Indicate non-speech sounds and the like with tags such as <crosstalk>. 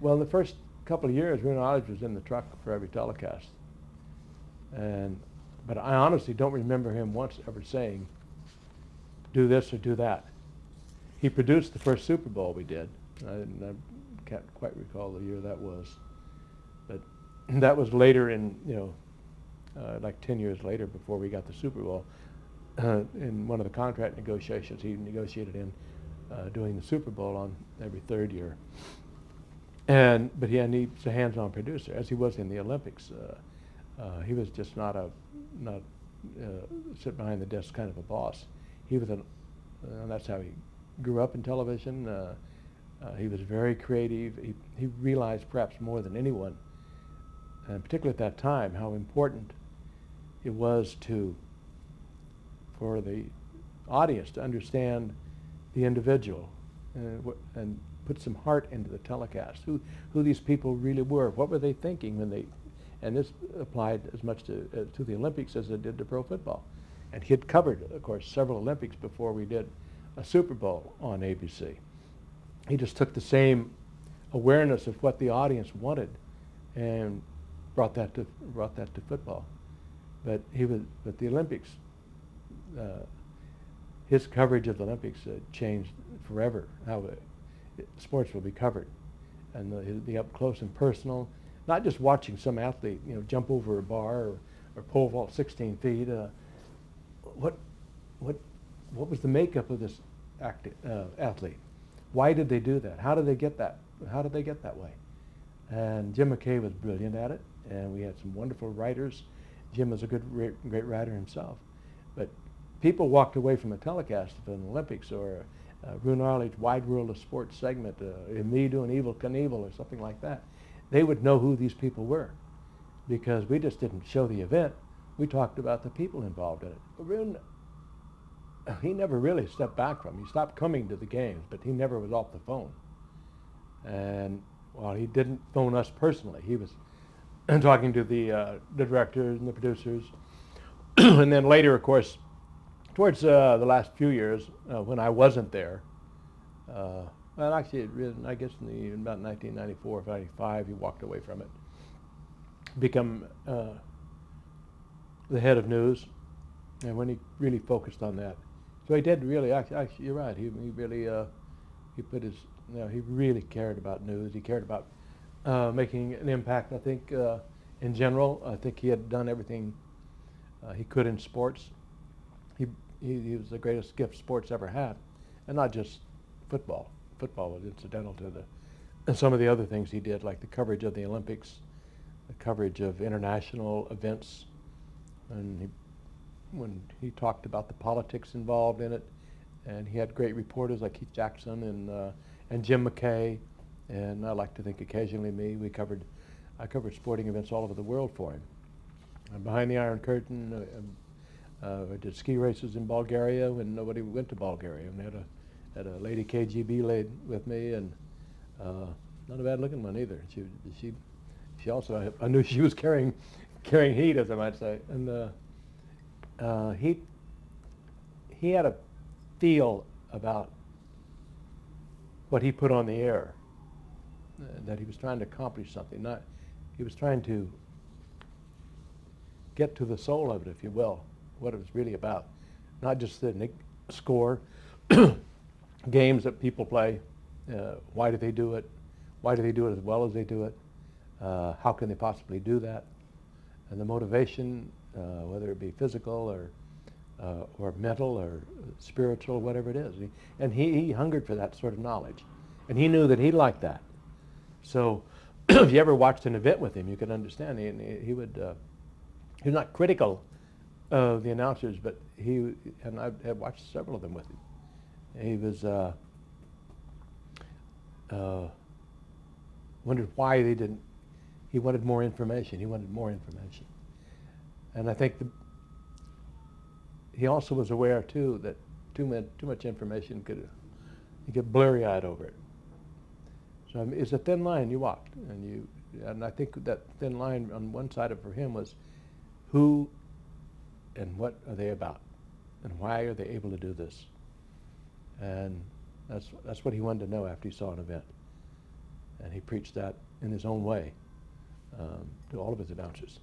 Well, the first couple of years, Roone Arledge was in the truck for every telecast. And, but I honestly don't remember him once ever saying, do this or do that. He produced the first Super Bowl we did. I, I can't quite recall the year that was. But <clears throat> that was later in, you know, uh, like 10 years later before we got the Super Bowl. Uh, <clears throat> in one of the contract negotiations, he negotiated in uh, doing the Super Bowl on every third year. And but he, and he's a hands-on producer, as he was in the Olympics. Uh, uh, he was just not a not uh, sit behind the desk kind of a boss. He was an, and that's how he grew up in television. Uh, uh, he was very creative. He, he realized perhaps more than anyone, and particularly at that time, how important it was to for the audience to understand the individual and, and put some heart into the telecast. Who who these people really were? What were they thinking when they? And this applied as much to uh, to the Olympics as it did to pro football. And he had covered, of course, several Olympics before we did a Super Bowl on ABC. He just took the same awareness of what the audience wanted and brought that to brought that to football. But he was but the Olympics. Uh, his coverage of the Olympics uh, changed forever. How sports will be covered, and the, it'll be up close and personal. Not just watching some athlete, you know, jump over a bar or, or pole vault 16 feet. Uh, what, what, what was the makeup of this acti- uh, athlete? Why did they do that? How did they get that? How did they get that way? And Jim McKay was brilliant at it, and we had some wonderful writers. Jim was a good, great writer himself. People walked away from a telecast of an Olympics or a, a Roone Wide World of Sports segment, uh, me doing Evel Knievel or something like that. They would know who these people were because we just didn't show the event. We talked about the people involved in it. Roone, he never really stepped back from. It. He stopped coming to the games, but he never was off the phone. And while he didn't phone us personally, he was <clears throat> talking to the, uh, the directors and the producers. <clears throat> and then later, of course, towards uh, the last few years, uh, when I wasn't there, uh, well, actually, I guess in the, about 1994, or 95, he walked away from it, become uh, the head of news, and when he really focused on that. So he did really, actually, actually you're right, he, he really, uh, he put his, you know, he really cared about news. He cared about uh, making an impact, I think, in general. I think he had done everything he could in sports. He he, was the greatest gift sports ever had, and not just football. Football was incidental to the, and some of the other things he did, like the coverage of the Olympics, the coverage of international events, and he, when he talked about the politics involved in it, and he had great reporters like Keith Jackson and uh, and Jim McKay, and I like to think occasionally me. We covered, I covered sporting events all over the world for him. And behind the Iron Curtain, uh, uh, I did ski races in Bulgaria when nobody went to Bulgaria, and I had a had a lady KGB laid with me, and uh, not a bad looking one either. She she she also I, knew she was carrying carrying heat, as I might say, and uh, uh, he he had a feel about what he put on the air, uh, that he was trying to accomplish something. Not he was trying to get to the soul of it, if you will what it was really about. Not just the score, <clears throat> games that people play, uh, why do they do it, why do they do it as well as they do it, uh, how can they possibly do that, and the motivation, uh, whether it be physical or uh, or mental or spiritual, whatever it is. And he, he hungered for that sort of knowledge. And he knew that he liked that. So <clears throat> if you ever watched an event with him, you could understand. He, he would, uh, he was not critical of the announcers, but he and I have watched several of them with him. He was uh, uh, wondered why they didn't. He wanted more information. He wanted more information, and I think the, he also was aware too that too much too much information could you get blurry-eyed over it. So I mean, it's a thin line you walked, and you and I think that thin line on one side of for him was who and what are they about? And why are they able to do this? And that's, that's what he wanted to know after he saw an event. And he preached that in his own way um, to all of his announcers.